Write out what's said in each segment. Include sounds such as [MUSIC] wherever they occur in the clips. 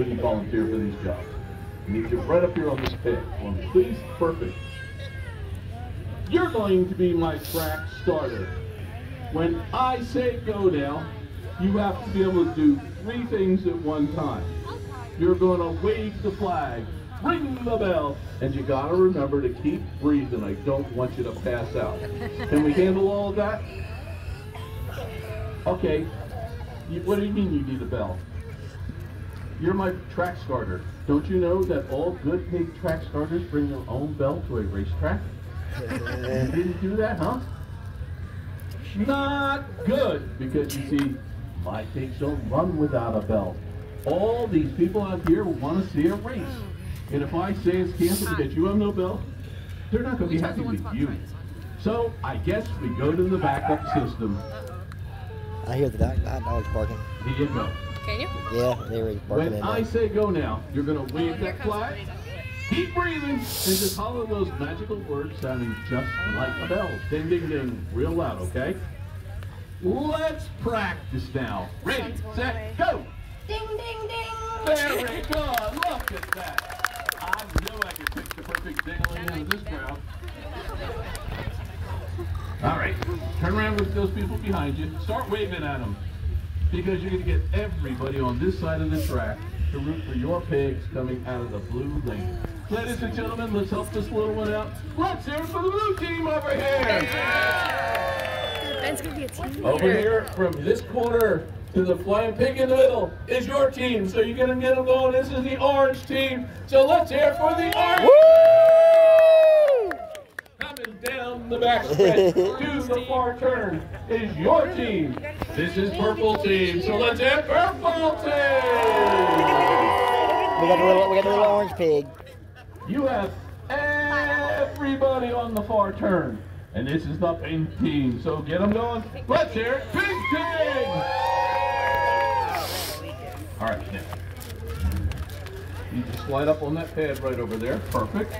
wouldn't volunteer for these jobs. I need you right up here on this for please. Perfect. You're going to be my track starter. When I say go now, you have to be able to do three things at one time. You're going to wave the flag, ring the bell, and you got to remember to keep breathing. I don't want you to pass out. Can we handle all of that? Okay. What do you mean you need a bell? You're my track starter. Don't you know that all good paid track starters bring their own bell to a racetrack? [LAUGHS] you didn't do that, huh? Not good, because you see, my pigs don't run without a bell. All these people out here want to see a race. And if I say it's canceled because you have no bell, they're not going to be happy with you. So I guess we go to the backup system. I hear the dog, that dog's barking. Here you go. Can you? Yeah, they were barking When in I there. say go now, you're going to oh, wave that flag, keep breathing, and just holler those magical words sounding just like a bell. Ding, ding, ding, real loud, okay? Let's practice now. Ready, set, go! Ding, ding, ding. Very good. Look at that. I knew I could pick the perfect dingling into this crowd. All right. Turn around with those people behind you. Start waving at them. Because you're going to get everybody on this side of the track to root for your pigs coming out of the blue lane. Ladies and gentlemen, let's help this little one out. Let's hear it for the blue team over here. Ben's gonna be a team Over here, from this corner to the flying pig in the middle, is your team. So you're gonna get them going. This is the orange team. So let's hear it for the orange. Coming down the back stretch to the far turn is your team. This is purple team. So let's hear purple team. We got the little, we got the little orange pig. You have everybody on the far turn. And this is the pink team. So get them going. Let's hear it. Pink team. All right, now. You just slide up on that pad right over there. Perfect.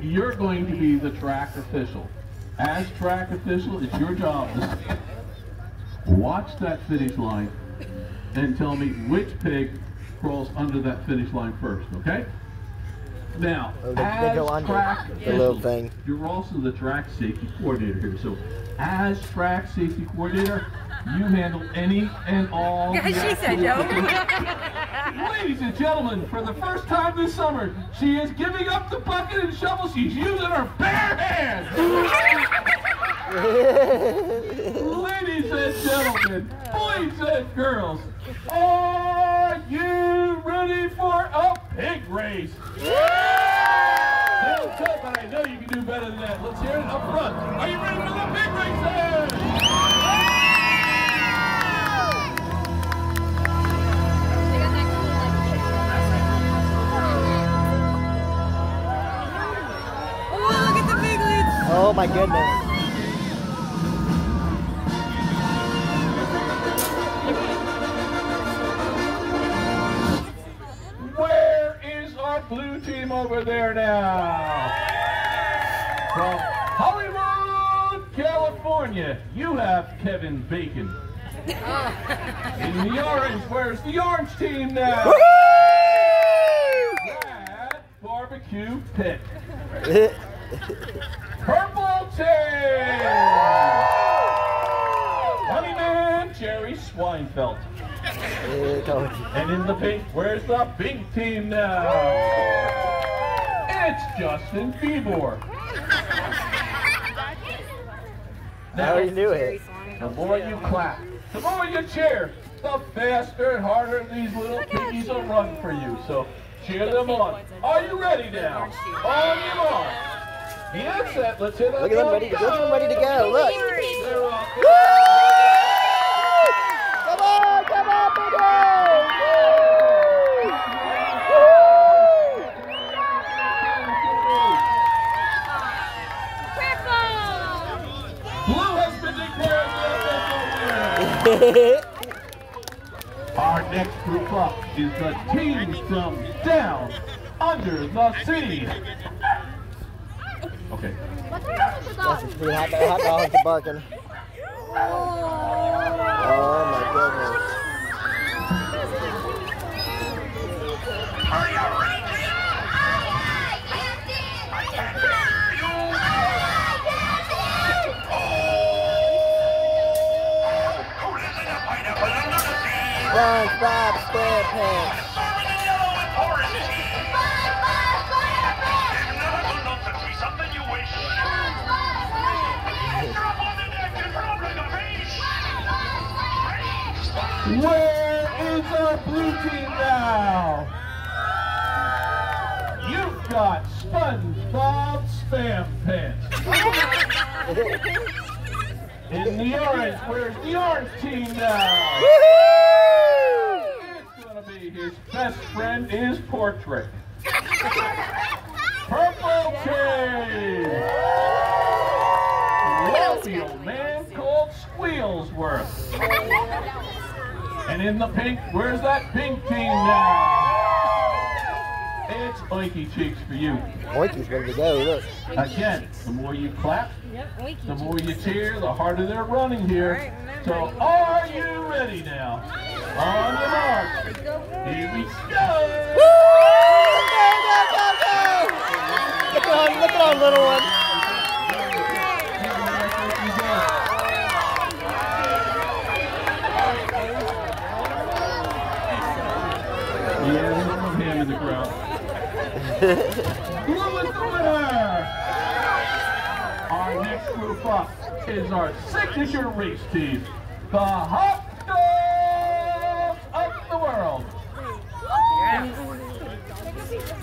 You're going to be the track official. As track official, it's your job to watch that finish line and tell me which pig crawls under that finish line first, okay? Now, Oh, they- they as go under track the little thing. you're also the track safety coordinator here. So, as track safety coordinator, you handle any and all. Yeah, she said no. [LAUGHS] Ladies and gentlemen, for the first time this summer, she is giving up the bucket and shovel. She's using her bare hands. Ladies and gentlemen, boys and girls, are you ready for a pig race? Little cut, but I know you can do better than that. Let's hear it up front. Are you ready for the pig race? Oh my goodness. There? From Hollywood, California, you have Kevin Bacon. [LAUGHS] In the orange, where's the orange team now? Brad Barbecue Pit. [LAUGHS] Purple team! Honeyman Jerry Swinefeld. Yeah, told you. And in the pink, where's the pink team now? It's Justin Bieber. How do you do it? The more you clap, the more you cheer, the faster and harder these little piggies will run for you. So cheer them on. Are you ready now? On your mark. Get set. Let's hit Look at them ready to- look at them ready to go, look. They're off. Come on, come on, baby! Blue has been declared the official winner. Our next group up is the team from down under the sea. Okay. That's a three hot, hot dogs are barking. [LAUGHS] Oh my fish. Ready? Where is our blue team now? You've got SpongeBob Spam Pants. In the orange, where's the orange team now? It's gonna be his best friend is portrait. Purple team. Wealthy old man called Squealsworth. And in the pink, where's that pink team now? It's Oinky Cheeks for you. Oinky's ready to go. Look. Again, the more you clap, the more you cheer, the harder they're running here. So are you ready now? On your mark. Go. Go, go, go! Look at in the the winner? Our next group up is our signature race team, the Hot Dogs of the World.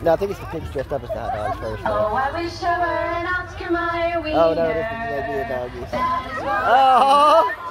No, I think it's the pigs dressed up as the hot dogs first. Oh. I wish I were an Oscar Mayer wiener. Oh, no, this is maybe the doggies. That is what Oh!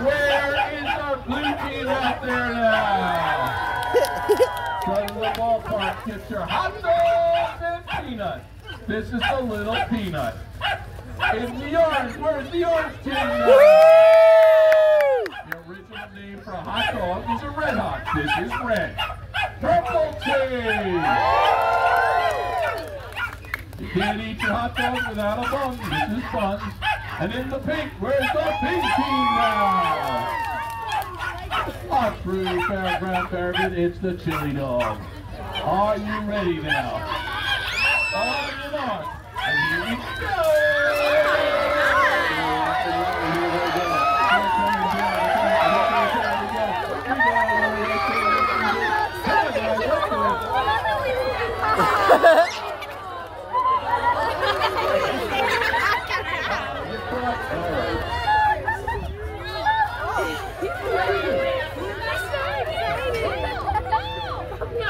Where is our blue team out there now? Go to the ballpark, get your hot dogs and peanuts. This is the little peanut. In the orange, where's the orange team? The original name for a hot dog is a red hot. This is red. Purple team. You can't eat your hot dog without a bun. This is buns. And in the pink, where's the pink team now? Our true fairground favorite, it's the chili dog. Are you ready now? Your mark. And here we go.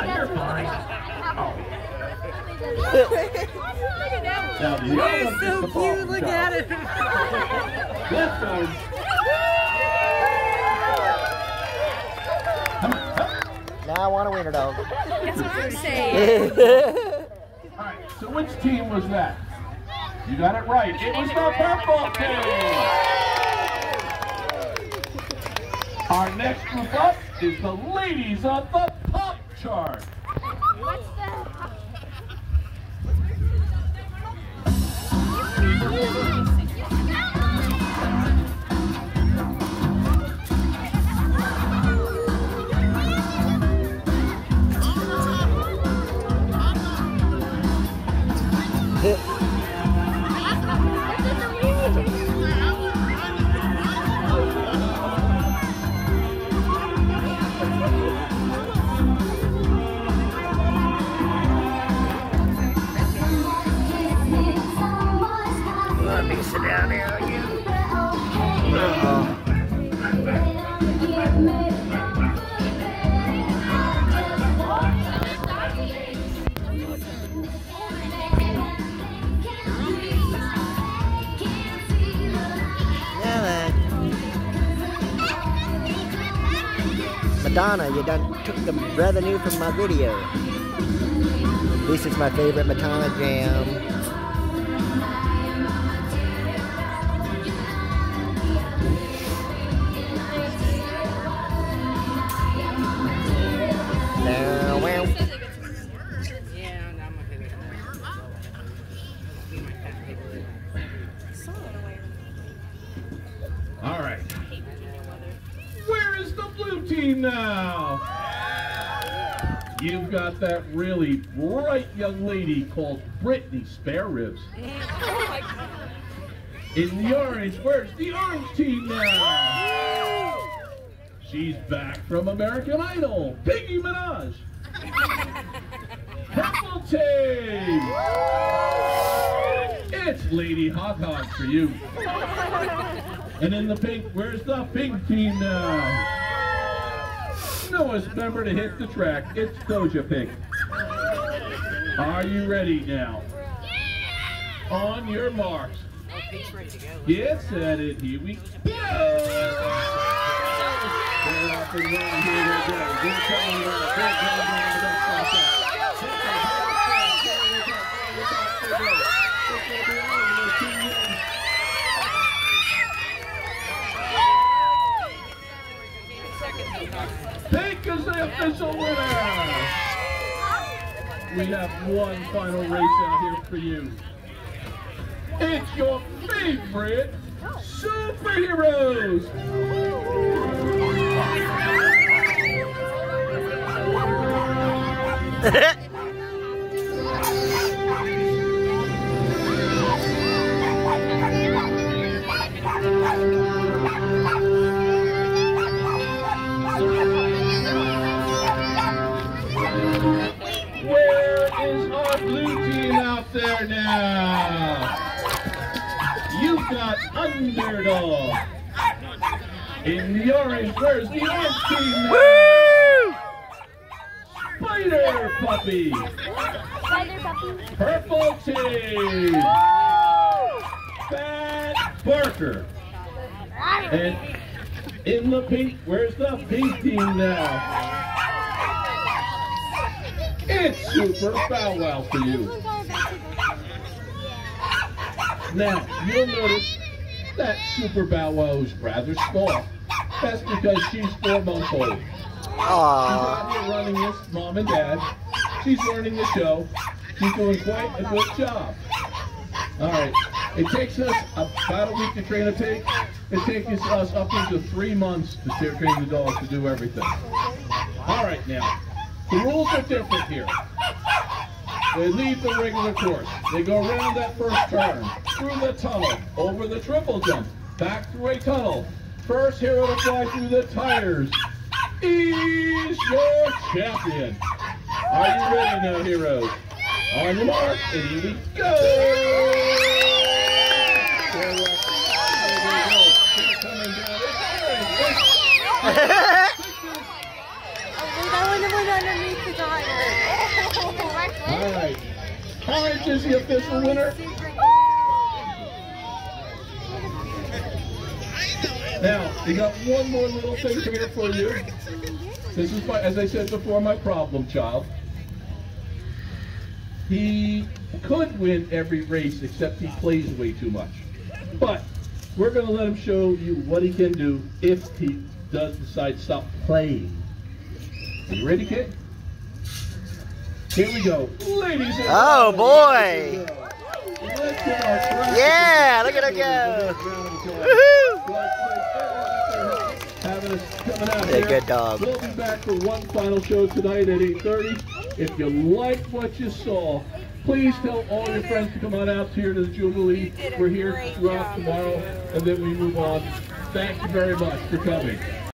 You're fine. Now the other one is the ball Look job. at it. This one. Now I want a wiener dog. That's what I'm saying. All right, so which team was that? You got it right. It was the purple team. Our next group up is the ladies of the pop chart. Madonna, you done took the revenue from my video. This is my favorite Madonna jam. Now team now. You've got that really bright young lady called Britney Spare Ribs. In the orange, where's the orange team now? She's back from American Idol, Piggy Minaj. Purple team. It's Lady Hot Hog for you. And in the pink, where's the pink team now? Newest member to hit the track, it's Doja Pink. Are you ready now? On your marks. Get set it, here we go! They're off and running, here they go. Good coming down, good coming down, Pink is the official winner! We have one final race out here for you. It's your favorite superheroes! [LAUGHS] Underdog. In the orange, where's the orange team now? Spider Puppy. Spider puppy. Purple team. Bad Barker. And in the pink, where's the pink team now? It's Super Bow Wow for you. Now, you'll notice that Super Bow Wow is rather small. That's because she's four months old. She's out here running this, mom and dad. She's learning the show. She's doing quite a good job. All right. It takes us about a week to train a pig. It takes us up into three months to train the dog to do everything. All right, now. The rules are different here. They leave the regular course. They go around that first turn, through the tunnel, over the triple jump, back through a tunnel. First hero to fly through the tires is your champion. Are you ready now, heroes? On your mark, and here we go! There we go. They're. Oh, wait, I want to put underneath the [LAUGHS] All right. Orange is the official winner. Now, we got one more little thing here for you. This is, my, as I said before, my problem child. He could win every race except he plays way too much. But we're going to let him show you what he can do if he does decide to stop playing. Are you ready, kid? Here we go. Ladies and Oh, boy. let's give our friends- Yeah, look at her go. Woohoo. Having us coming out Yeah, here. good dog. We'll be back for one final show tonight at 8.30. If you like what you saw, please tell all your friends to come on out here to the Jubilee. We're here throughout tomorrow, and then we move on. Thank you very much for coming.